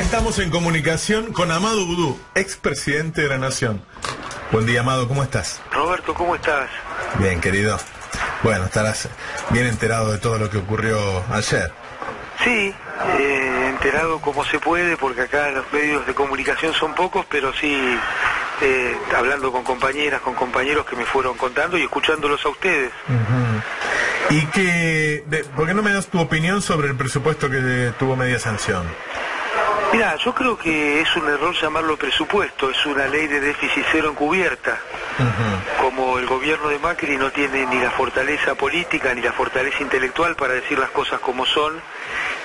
Ya estamos en comunicación con Amado Udú, expresidente de la Nación. Buen día, Amado, ¿cómo estás? Roberto, ¿cómo estás? Bien, querido. Bueno, estarás bien enterado de todo lo que ocurrió ayer. Sí, eh, enterado como se puede, porque acá los medios de comunicación son pocos, pero sí eh, hablando con compañeras, con compañeros que me fueron contando y escuchándolos a ustedes. ¿Y que, de- por qué no me das tu opinión sobre el presupuesto que tuvo media sanción? Mira, yo creo que es un error llamarlo presupuesto, es una ley de déficit cero encubierta. Como el gobierno de Macri no tiene ni la fortaleza política ni la fortaleza intelectual para decir las cosas como son,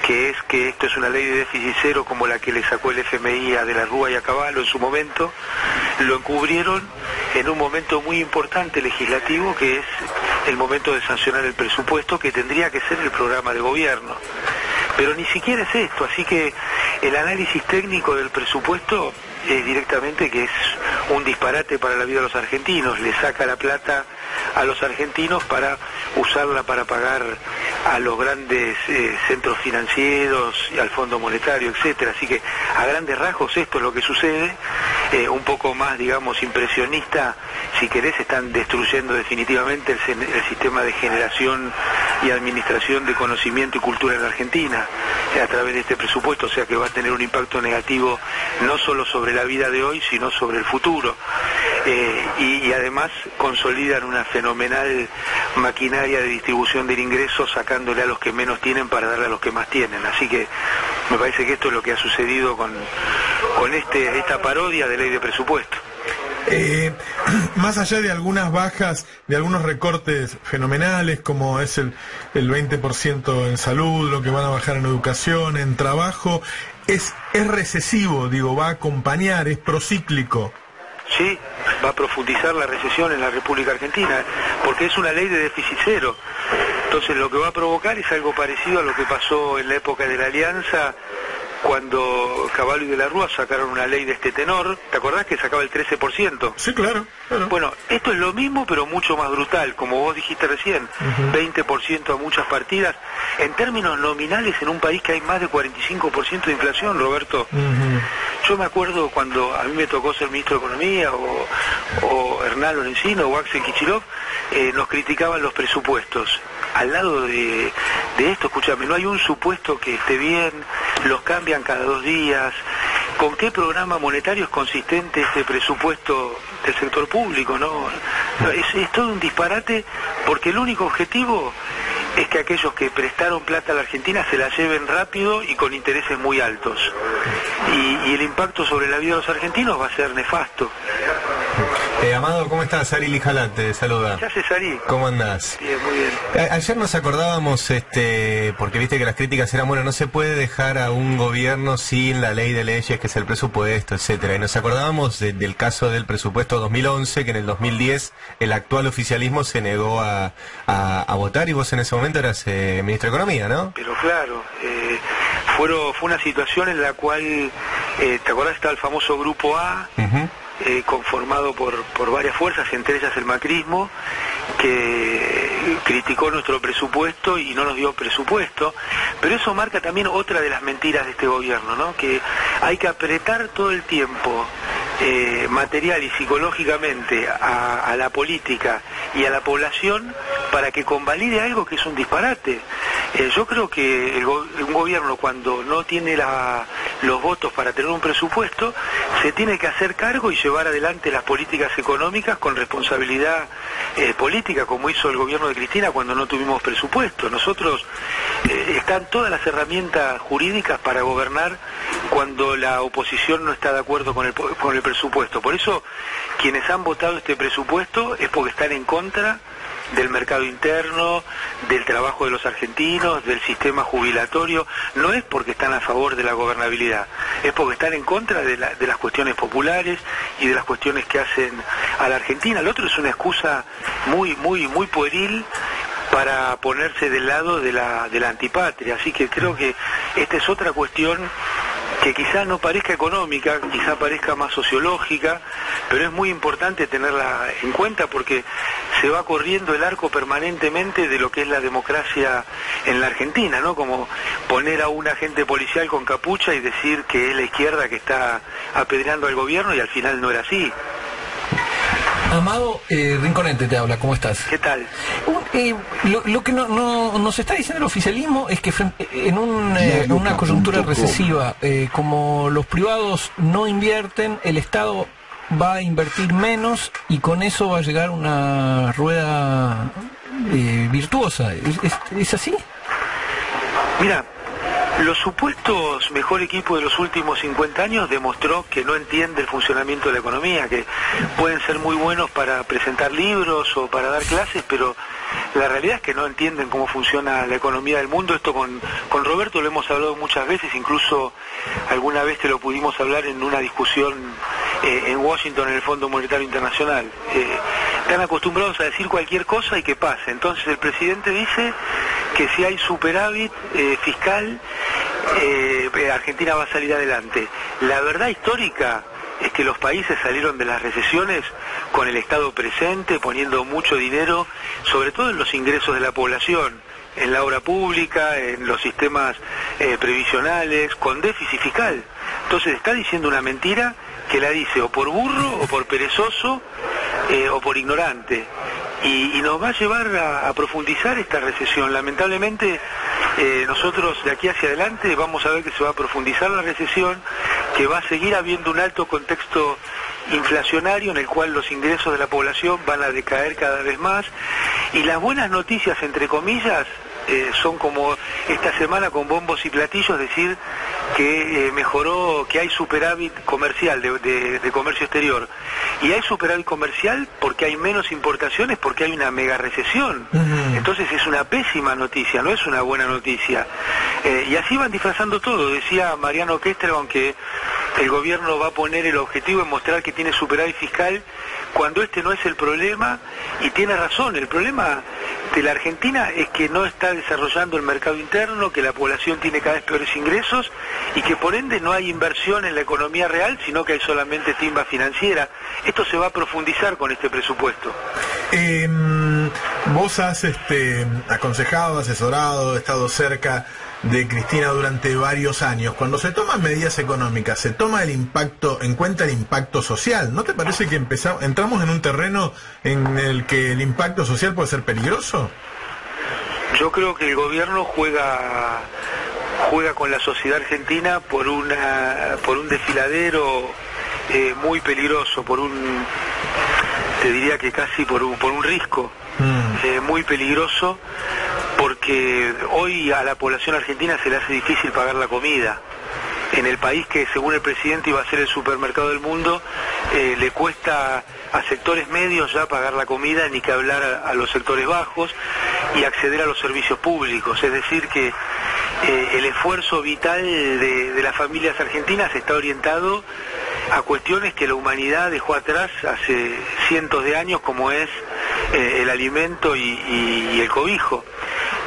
que es que esto es una ley de déficit cero como la que le sacó el FMI a De la Rúa y a Caballo en su momento, lo encubrieron en un momento muy importante legislativo que es el momento de sancionar el presupuesto que tendría que ser el programa de gobierno. Pero ni siquiera es esto, así que el análisis técnico del presupuesto es directamente que es un disparate para la vida de los argentinos, le saca la plata a los argentinos para usarla para pagar a los grandes eh, centros financieros y al Fondo Monetario, etcétera. Así que a grandes rasgos esto es lo que sucede, eh, un poco más, digamos, impresionista, si querés, están destruyendo definitivamente el, el sistema de generación y administración de conocimiento y cultura en la Argentina a través de este presupuesto, o sea que va a tener un impacto negativo no solo sobre la vida de hoy, sino sobre el futuro. Eh, y, y además consolidan una fenomenal maquinaria de distribución del ingreso sacándole a los que menos tienen para darle a los que más tienen. Así que me parece que esto es lo que ha sucedido con, con este, esta parodia de ley de presupuesto. Eh, más allá de algunas bajas, de algunos recortes fenomenales, como es el, el 20% en salud, lo que van a bajar en educación, en trabajo, es, es recesivo, digo, va a acompañar, es procíclico. Sí, va a profundizar la recesión en la República Argentina, porque es una ley de déficit cero. Entonces lo que va a provocar es algo parecido a lo que pasó en la época de la Alianza, cuando Caballo y de la Rúa sacaron una ley de este tenor. ¿Te acordás que sacaba el 13%? Sí, claro. claro. Bueno, esto es lo mismo, pero mucho más brutal, como vos dijiste recién, 20% a muchas partidas. En términos nominales, en un país que hay más de 45% de inflación, Roberto, yo me acuerdo cuando a mí me tocó ser ministro de Economía, o, o Hernán Lorenzino, o Axel Kichilov, eh, nos criticaban los presupuestos. Al lado de, de esto, escúchame, no hay un supuesto que esté bien, los cambian cada dos días. ¿Con qué programa monetario es consistente este presupuesto del sector público? No, es, todo un disparate porque el único objetivo es que aquellos que prestaron plata a la Argentina se la lleven rápido y con intereses muy altos. Y el impacto sobre la vida de los argentinos va a ser nefasto. Eh, Amado, ¿cómo estás? Ari Lijalá te saluda. ¿Qué haces, Ari? ¿Cómo andás? Bien, muy bien. A- Ayer nos acordábamos, este, porque viste que las críticas eran, bueno, no se puede dejar a un gobierno sin la ley de leyes, que es el presupuesto, etcétera. Y nos acordábamos de- del caso del presupuesto 2011, que en el 2010 el actual oficialismo se negó a, a- a votar y vos en ese momento eras eh, ministro de Economía, ¿no? Pero claro, eh, fueron- fue una situación en la cual, eh, ¿te acordás? Está el famoso Grupo A, Ujú. Eh, conformado por, por varias fuerzas, entre ellas el macrismo, que criticó nuestro presupuesto y no nos dio presupuesto, pero eso marca también otra de las mentiras de este gobierno, ¿no? que hay que apretar todo el tiempo eh, material y psicológicamente a, la política y a la población para que convalide algo que es un disparate. Eh, yo creo que el un gobierno cuando no tiene la- los votos para tener un presupuesto, se tiene que hacer cargo y llevar adelante las políticas económicas con responsabilidad eh, política, como hizo el gobierno de Cristina cuando no tuvimos presupuesto. Nosotros eh, están todas las herramientas jurídicas para gobernar cuando la oposición no está de acuerdo con el, con el presupuesto. Por eso, quienes han votado este presupuesto es porque están en contra del mercado interno, del trabajo de los argentinos, del sistema jubilatorio, no es porque están a favor de la gobernabilidad, es porque están en contra de, la- de las cuestiones populares y de las cuestiones que hacen a la Argentina. El otro es una excusa muy, muy, muy pueril para ponerse del lado de la, de la antipatria. Así que creo que esta es otra cuestión que quizá no parezca económica, quizá parezca más sociológica, pero es muy importante tenerla en cuenta porque se va corriendo el arco permanentemente de lo que es la democracia en la Argentina, ¿no? Como poner a un agente policial con capucha y decir que es la izquierda que está apedreando al gobierno y al final no era así. Amado eh, Rinconete te habla, ¿cómo estás? ¿Qué tal? Eh, lo, que nos está diciendo el oficialismo es que en, eh, una coyuntura recesiva, como los privados no invierten, el Estado va a invertir menos y con eso va a llegar una rueda virtuosa. ¿Es, así? Mira, los supuestos mejor equipo de los últimos 50 años demostró que no entiende el funcionamiento de la economía, que pueden ser muy buenos para presentar libros o para dar clases, pero la realidad es que no entienden cómo funciona la economía del mundo. Esto con, con Roberto lo hemos hablado muchas veces, incluso alguna vez te lo pudimos hablar en una discusión eh, en Washington en el Fondo Monetario Internacional. Eh, están acostumbrados a decir cualquier cosa y que pase. Entonces el presidente dice que si hay superávit eh, fiscal, eh, Argentina va a salir adelante. La verdad histórica es que los países salieron de las recesiones con el Estado presente, poniendo mucho dinero, sobre todo en los ingresos de la población, en la obra pública, en los sistemas eh, previsionales, con déficit fiscal. Entonces está diciendo una mentira que la dice o por burro o por perezoso o por ignorante y, nos va a llevar a, profundizar esta recesión. Lamentablemente eh, nosotros de aquí hacia adelante vamos a ver que se va a profundizar la recesión, que va a seguir habiendo un alto contexto inflacionario en el cual los ingresos de la población van a decaer cada vez más y las buenas noticias, entre comillas, eh, son como esta semana con bombos y platillos decir que eh, mejoró, que hay superávit comercial de, comercio exterior. Y hay superávit comercial porque hay menos importaciones, porque hay una mega recesión. Entonces es una pésima noticia, no es una buena noticia. Eh, y así van disfrazando todo. Decía Mariano Kester, aunque el gobierno va a poner el objetivo de mostrar que tiene superávit fiscal cuando este no es el problema y tiene razón, el problema de la Argentina es que no está desarrollando el mercado interno, que la población tiene cada vez peores ingresos y que por ende no hay inversión en la economía real, sino que hay solamente timba financiera. Esto se va a profundizar con este presupuesto. Em, vos has este, aconsejado, asesorado, estado cerca de Cristina durante varios años. Cuando se toman medidas económicas, se toma el impacto, en cuenta el impacto social. ¿No te parece que empezamos, entramos en un terreno en el que el impacto social puede ser peligroso? Yo creo que el gobierno juega juega con la sociedad argentina por una por un desfiladero eh, muy peligroso, por un te diría que casi por un, por un risco mm. eh, muy peligroso porque hoy a la población argentina se le hace difícil pagar la comida. En el país que según el presidente iba a ser el supermercado del mundo, eh, le cuesta a sectores medios ya pagar la comida, ni que hablar a, los sectores bajos y acceder a los servicios públicos. Es decir, que eh, el esfuerzo vital de, las familias argentinas está orientado a cuestiones que la humanidad dejó atrás hace cientos de años, como es eh, el alimento y el cobijo.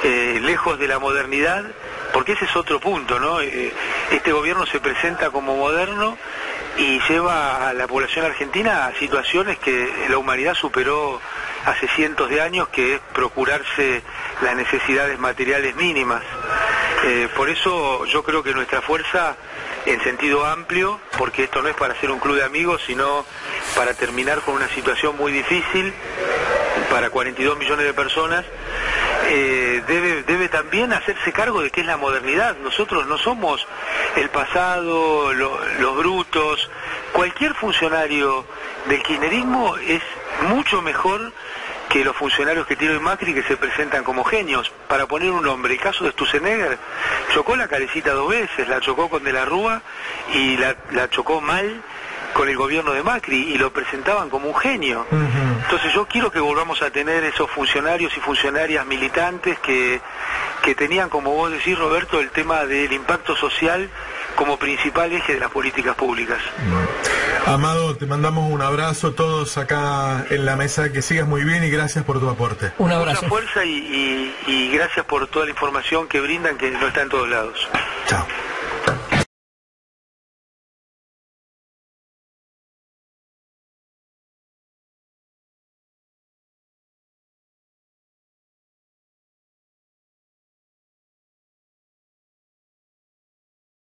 Eh, lejos de la modernidad, porque ese es otro punto, ¿no? Eh, este gobierno se presenta como moderno y lleva a la población argentina a situaciones que la humanidad superó hace cientos de años, que es procurarse las necesidades materiales mínimas. Eh, por eso yo creo que nuestra fuerza, en sentido amplio, porque esto no es para ser un club de amigos, sino para terminar con una situación muy difícil para 42 millones de personas, eh, debe, debe también hacerse cargo de que es la modernidad. Nosotros no somos el pasado, los brutos. Cualquier funcionario del kirchnerismo es mucho mejor que los funcionarios que tiene Macri que se presentan como genios. Para poner un nombre, el caso de Stusenegger chocó la carecita dos veces, la chocó con De la Rúa y la, la chocó mal con el gobierno de Macri y lo presentaban como un genio. Entonces yo quiero que volvamos a tener esos funcionarios y funcionarias militantes que, que tenían, como vos decís Roberto, el tema del impacto social como principal eje de las políticas públicas. Amado, te mandamos un abrazo todos acá en la mesa, que sigas muy bien y gracias por tu aporte. Un abrazo. Mucha fuerza y, y gracias por toda la información que brindan, que no está en todos lados. Chao.